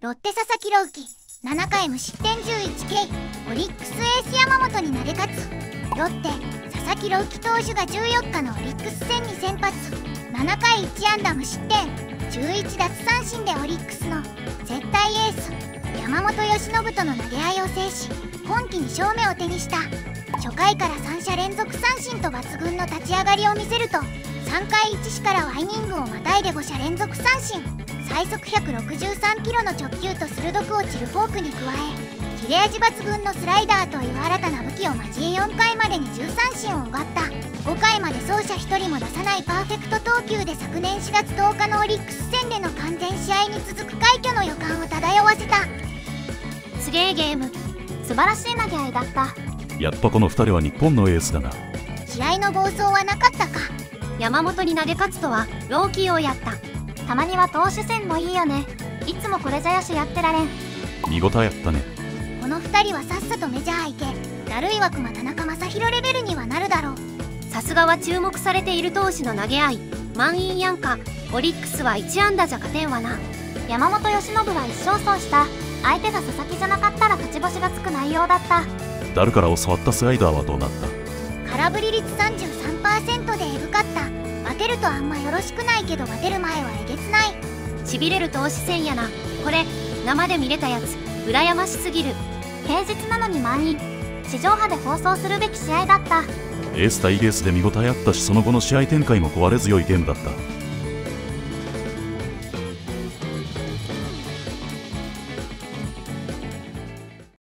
ロッテ佐々木朗希7回無失点 11K オリックスエース山本に投げ勝つ。ロッテ佐々木朗希投手が14日のオリックス戦に先発。7回1安打無失点11奪三振でオリックスの絶対エース山本由伸との投げ合いを制し今季2勝目を手にした。初回から3者連続三振と抜群の立ち上がりを見せると3回1死からはイニングをまたいで5者連続三振。最速163キロの直球と鋭く落ちるフォークに加え切れ味抜群のスライダーという新たな武器を交え4回までに13振を奪った。5回まで走者1人も出さないパーフェクト投球で昨年4月10日のオリックス戦での完全試合に続く快挙の予感を漂わせた。すげえゲーム。素晴らしい投げ合いだった。やっぱこの2人は日本のエースだな。試合の暴走はなかったか。山本に投げ勝つとは朗希をやったたまには投手戦もいいよね。いつもこれじゃよしやってられん。見応えあったね。この2人はさっさとメジャー行け。だるい枠間田中将大レベルにはなるだろう。さすがは注目されている投手の投げ合い。満員やんか。オリックスは1安打じゃ勝てんわな。山本由伸は1勝損した。相手が佐々木じゃなかったら勝ち星がつく内容だった。ダルから教わったスライダーはどうなった？空振り率33%でエグかった出るとあんまよろしくないけど勝てる前はえげつない。しびれる投資戦やな。これ生で見れたやつ。羨ましすぎる。平日なのに満員。地上波で放送するべき試合だった。エース対エースで見応えあったしその後の試合展開も壊れ強いゲームだった。